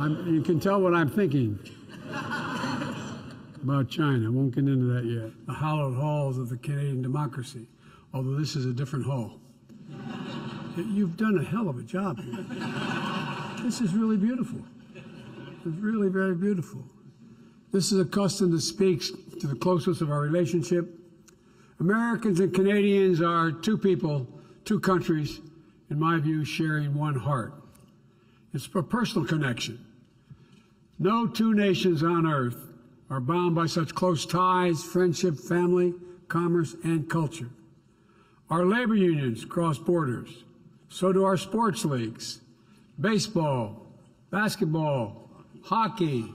I'm, you can tell what I'm thinking about China. I won't get into that yet. The hallowed halls of the Canadian democracy, although this is a different hall. You've done a hell of a job here. This is really beautiful. It's really very beautiful. This is a custom that speaks to the closeness of our relationship. Americans and Canadians are two people, two countries, in my view, sharing one heart. It's a personal connection. No two nations on earth are bound by such close ties, friendship, family, commerce, and culture. Our labor unions cross borders. So do our sports leagues. Baseball, basketball, hockey.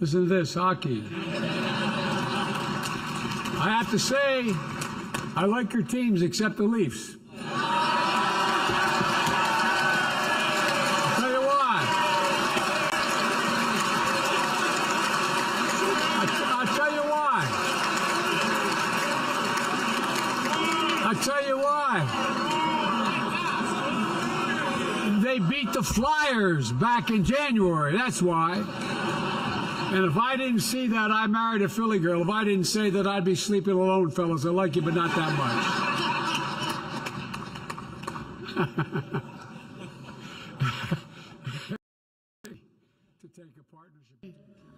Listen to this hockey. I have to say, I like your teams except the Leafs. I'll tell you why. I'll, I'll tell you why. I'll tell you why. They beat the Flyers back in January. That's why. And if I didn't see that, I married a Philly girl. If I didn't say that, I'd be sleeping alone, fellas. I like you, but not that much.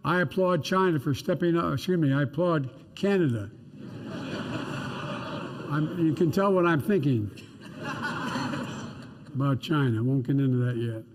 I applaud China for stepping up. Excuse me. I applaud Canada. I'm, you can tell what I'm thinking about China. Won't get into that yet.